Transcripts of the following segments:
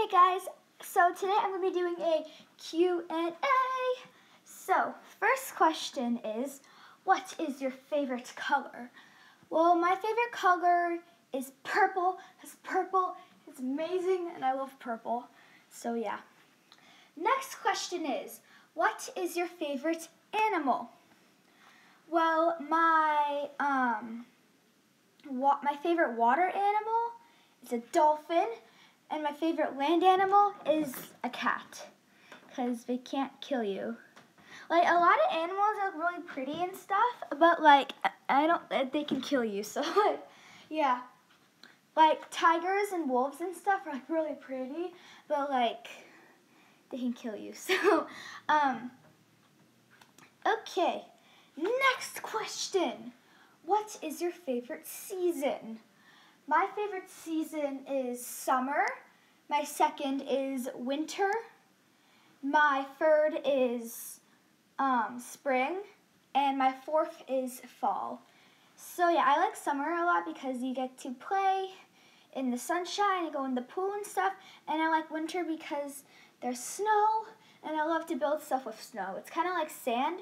Hey guys, so today I'm going to be doing a Q&A. So, first question is, what is your favorite color? Well, my favorite color is purple, because purple is amazing and I love purple. So yeah. Next question is, what is your favorite animal? Well, my um wa- my favorite water animal is a dolphin and my favorite land animal is a cat because they can't kill you. Like a lot of animals are really pretty and stuff, but like I don't, they can kill you. So like, yeah, like tigers and wolves and stuff are like really pretty, but like they can kill you. So um, okay, next question. What is your favorite season? My favorite season is summer. My second is winter. My third is um, spring. And my fourth is fall. So yeah, I like summer a lot because you get to play in the sunshine and go in the pool and stuff. And I like winter because there's snow and I love to build stuff with snow. It's kind of like sand,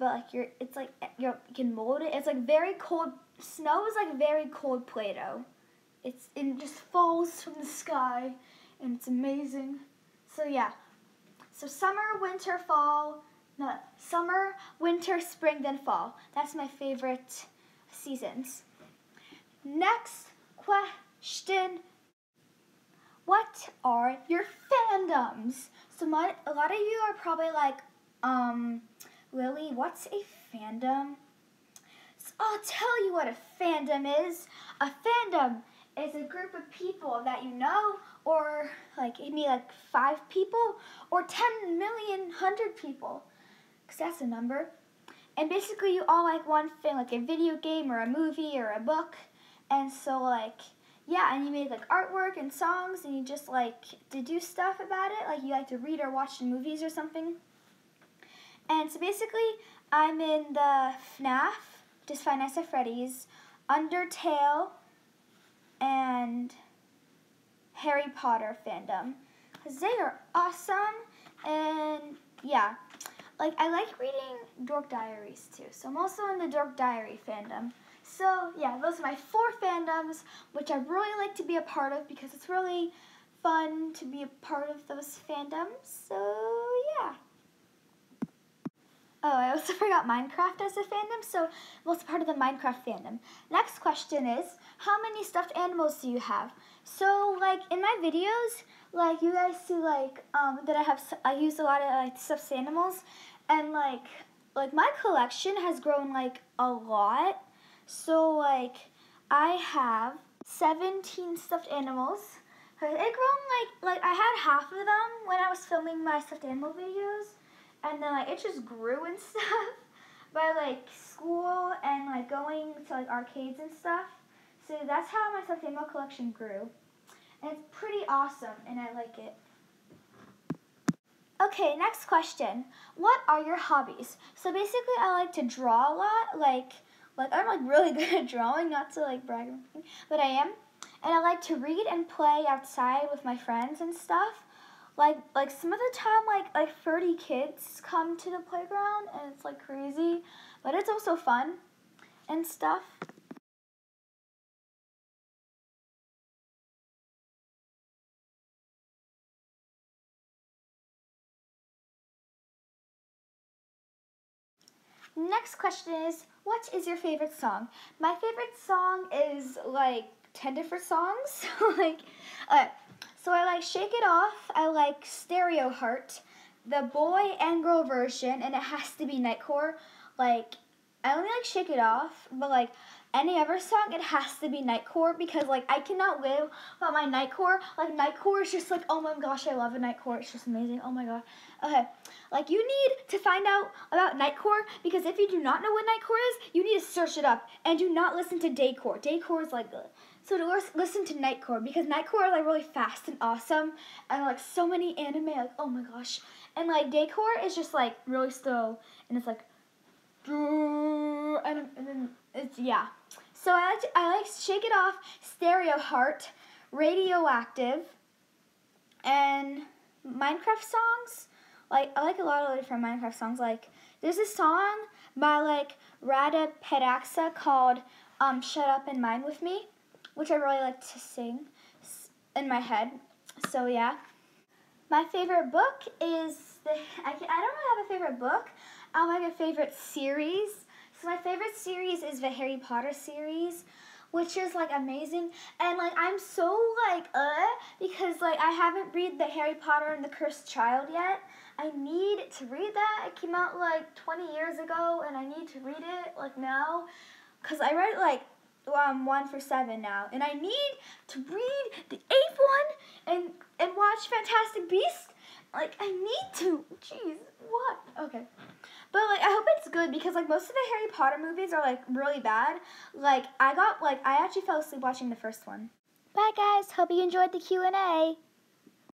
but like you're, it's like you're, you can mold it. It's like very cold. Snow is like very cold Play-Doh. It's it just falls from the sky, and it's amazing. So yeah, so summer, winter, fall. No, summer, winter, spring, then fall. That's my favorite seasons. Next question. What are your fandoms? So my, a lot of you are probably like, um, Lily, what's a fandom? So I'll tell you what a fandom is. A fandom is a group of people that you know, or like maybe like five people, or 10 million, 100 people, because that's a number. And basically, you all like one thing, like a video game or a movie or a book. And so, like, yeah, and you made like artwork and songs, and you just like to do stuff about it. Like, you like to read or watch the movies or something. And so, basically, I'm in the FNAF, just Nights at Freddy's, Undertale, and Harry Potter fandom. Because they are awesome and yeah. Like I like reading Dork Diaries too. So I'm also in the Dork Diary fandom. So yeah those are my four fandoms which I really like to be a part of because it's really fun to be a part of those fandoms. So yeah Oh, I also forgot Minecraft as a fandom, so I'm also part of the Minecraft fandom. Next question is, how many stuffed animals do you have? So, like, in my videos, like, you guys see, like, um, that I have, I use a lot of, like, stuffed animals, and, like, like, my collection has grown, like, a lot. So, like, I have 17 stuffed animals. It grown, like, like, I had half of them when I was filming my stuffed animal videos and then like it just grew and stuff by like school and like going to like arcades and stuff. So that's how my stuffed animal collection grew. And it's pretty awesome and I like it. Okay, next question. What are your hobbies? So basically I like to draw a lot, like like I'm like really good at drawing, not to like brag or anything, but I am. And I like to read and play outside with my friends and stuff like like some of the time like like 30 kids come to the playground and it's like crazy but it's also fun and stuff Next question is, what is your favorite song? My favorite song is like 10 different songs. like, uh, so I like Shake It Off, I like Stereo Heart, the boy and girl version, and it has to be Nightcore. Like, I only like Shake It Off, but like any other song, it has to be Nightcore because like I cannot live without my Nightcore. Like Nightcore is just like, oh my gosh, I love a Nightcore. It's just amazing. Oh my god. Okay, like you need to find out about Nightcore because if you do not know what Nightcore is, you need to search it up and do not listen to Daycore. Daycore is like so to listen to Nightcore because Nightcore are like really fast and awesome and like so many anime like oh my gosh and like Daycore is just like really slow and it's like and, and then it's yeah. So I like to, I like Shake It Off, Stereo Heart, Radioactive, and Minecraft songs. Like I like a lot of different Minecraft songs. Like there's a song by like Rada Peraxa called um, "Shut Up and Mine with Me," which I really like to sing in my head. So yeah. My favorite book is the I, I don't really have a favorite book. I like a favorite series. So my favorite series is the Harry Potter series which is like amazing and like i'm so like uh because like i haven't read the harry potter and the cursed child yet i need to read that it came out like 20 years ago and i need to read it like now because i read like um, one for seven now and i need to read the eighth one and and watch fantastic beasts like i need to jeez what okay but like I hope it's good because like most of the Harry Potter movies are like really bad. Like I got like I actually fell asleep watching the first one. Bye guys, hope you enjoyed the Q&A.